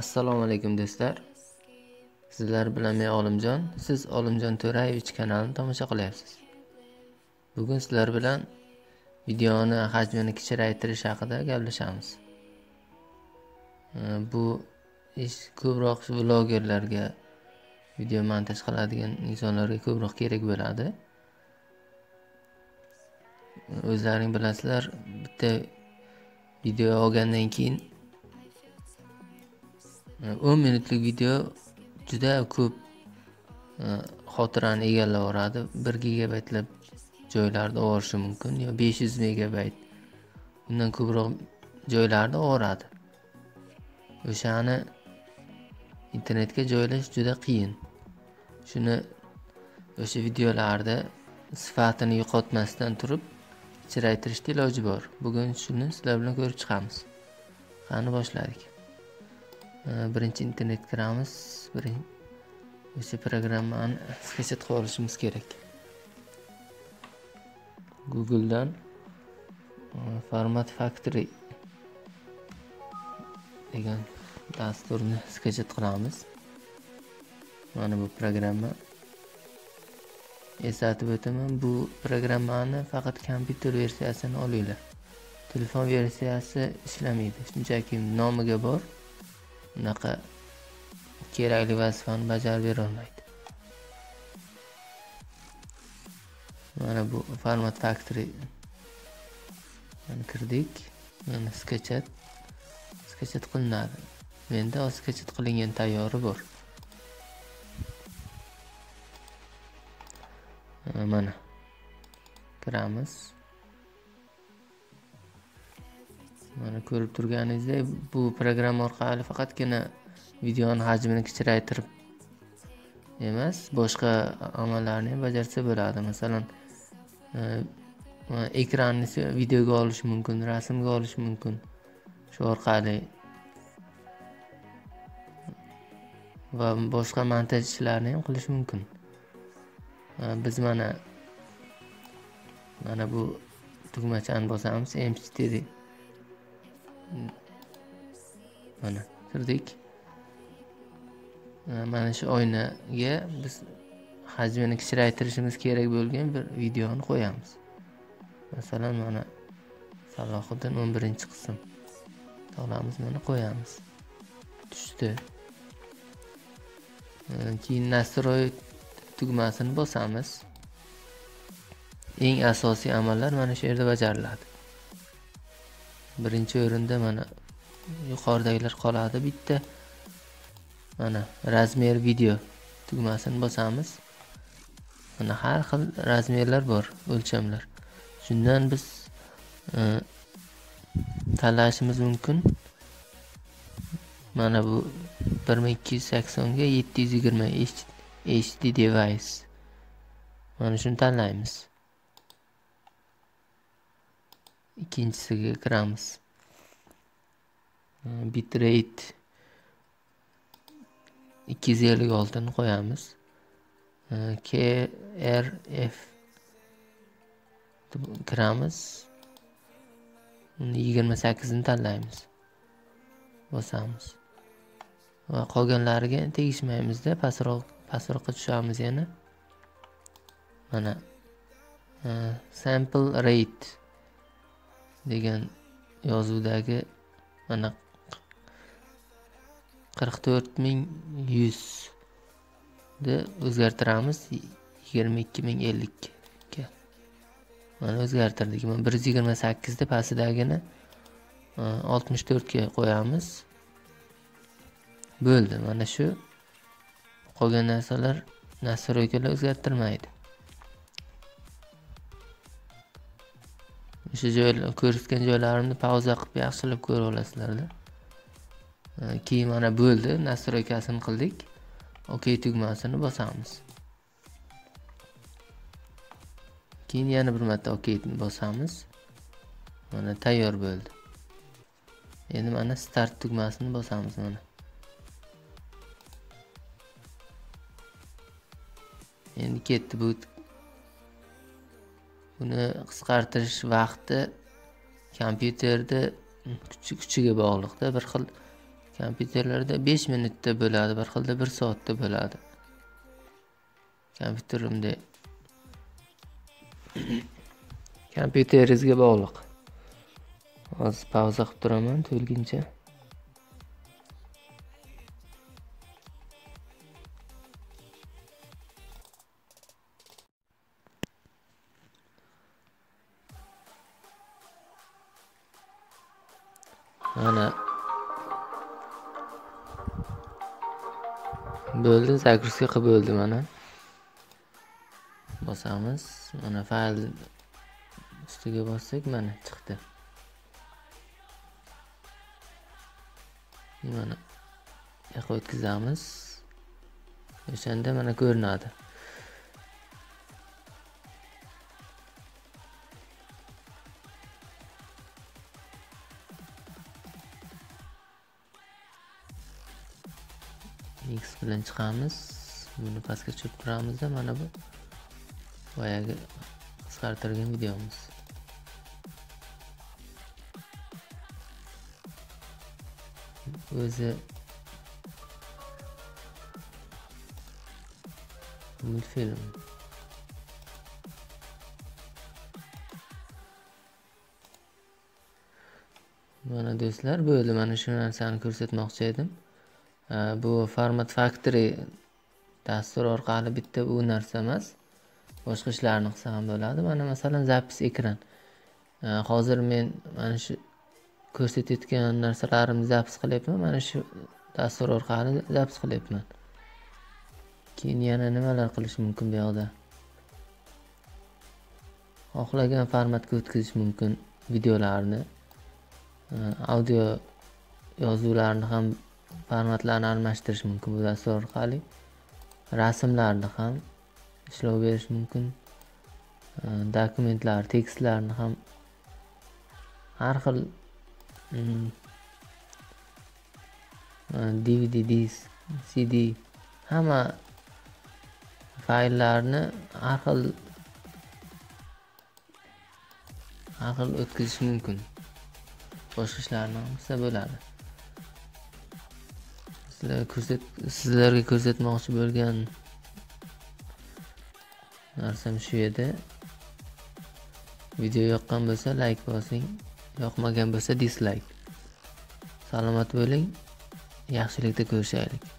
assalomu alaykum do'stlar. Sizlar bilan men olimjon. Siz olimjon to'rayevich kanalini tomosha qilyapsiz. Bugun sizlar bilan videoni hajmini kichraytirish haqida gaplashamiz. Bu ish ko'proq vlogerlarga video montaj qiladigan insonlarga ko'proq kerak bo'ladi. O'zlaring bilasizlar bitta video olgandan keyin o'n minutlik video juda ko'p e, xotirani egallab yuboradi bir gigabaytlab joylarni olverishi mumkin yo besh yuz megabayt. Undan ko'proq joylarni olvoradi o'shani internetga joylash juda qiyin. Shuni o'sha videolarda sifatini yo'qotmasdan turib kichraytirishni iloji bor. Bugun shuni sizlar bilan ko'rib chiqamiz. Qani boshladik. Э, birinchi internetga kiramiz. O'sha programmani skachat qilib olishimiz kerak. Googledan e, format factory degan dasturni skachat qilamiz. Mana bu programma. Eslatib o'taman bu programmani faqat kompyuter versiyasini olinglar. Telefon versiyasi ishlamaydi. Shunchaki nomiga bor. Unaqa kerakli vazifani bajarib berolmaydi. Mana bu format factory kirdik. Mana skachat skachat qilinadi. Menda skachat qilingan tayyori bor. Mana kiramiz. Ko'rib turganingizdek bu programma orqali faqatgina videoni hajmini kichraytirib emas boshqa amallarni ham bajarsa bo'ladi. Masalan e, ekranni videoga olish mumkin rasmga olish mumkin shu orqali. Va boshqa montaj ishlarini ham qilish mumkin. E, biz mana mana bu tugmachani bosamiz mp4 mana kirdik. Mana shu oynaga biz hajmini kichraytirishimiz kerak bo'lgan bir videoni qo'yamiz. Masalan mana salohiddin o'n birinchi qism tolamiz mana qo'yamiz. Tushdi. Keyin nastroy tugmasini bosamiz. Eng asosiy amallar mana shu yerda bajariladi. Birinchi o'rinda mana yuqoridagilar qoladi bitta. Mana razmer video tugmasini bosamiz. Mana har xil razmerlar bor o'lchamlar. Shundan biz e, tanlashimiz mumkin. Mana bu bir ming ikki yuz saksonga yetti yuz yigirma hd device. Mana shuni tanlaymiz. Ikkinchisiga kiramiz bitrate ikki yuz ellik oltini qo'yamiz. Krf kiramiz yigirma sakkizni tanlaymiz. Bosamiz. Va qolganlariga tegishmaymizda pastroq pastroqqa tushamiz yana. Mana sample rate. Degan yozuvdagi mana qirq to'rt ming yuzni o'zgartiramiz yigirma ikki ming ellikka. Mana o'zgartirdik. Mana bir yuz yigirma sakkizni pastidagini e, oltmish to'rtga qo'yamiz. Bo'ldi. Mana shu qolgan narsalar nastroykalar o'zgartirmaydi. O'sha joylar ko'rsatgan joylarimni pauza qilib yaxshilab ko'rib olasizlarda. E, keyin mana bo'ldi nastroykasini qildik. Ok tugmasini bosamiz. Keyin yana bir marta ok bosamiz. Mana tayyor bo'ldi. Endi mana start tugmasini bosamiz mana. Endi ketdi bu buni qisqartirish vaqti kompyuterni kuchi kuchiga bog'liqda. Bir xil kompyuterlarda 5 minutda bo'ladi bir xilda 1 soatda bo'ladi. Kompyuterimda kompyuteringizga bog'liq. Hozir pauza qilib turaman to'lguncha mana. Bo'ldi загрузка qilib bo'ldi mana. Bosamiz. Mana fayl ustiga bossak mana chiqdi. Mana yoqqa o'tkazamiz o'shanda mana ko'rinadi. X bilan chiqamiz. Buni pastga tushirib turamizda mana bu. Boyagi qisqartirgan videomiz. O'zi multfilm. Mana do'stlar bo'ldi mana shu narsani ko'rsatmoqchi edim. Э, bu format factory dastur orqali bitta bu narsa emas. Boshqa ishlarni qilsa ham bo'ladi. Mana masalan zapis ekran. Э, hozir men mana shu ko'rsatayotgan narsalarimni zapis qilyapman. Mana shu dastur orqali zapis qilyapman. Keyin yana nimalar qilish mumkin bu yoqda? Xohlagan formatga o'tkazish mumkin videolarni э, audio yozuvlarni ham formatlarni almashtirish mumkin bu dastur orqali. Rasmlarni ham ishlov berish mumkin. Dokumentlar tekstlarni ham har xil mm, e, dvd disk cd hamma fayllarni har xil har xil o'tkazish mumkin. Boshqa ishlarni ham qilsa bo'ladi. Sizlarga ko'rsatmoqchi bo'lgan narsam shu edi. Video yoqqan bo'lsa layk bosing yoqmagan bo'lsa dislayk salomat bo'ling yaxshilikda ko'rishaylik.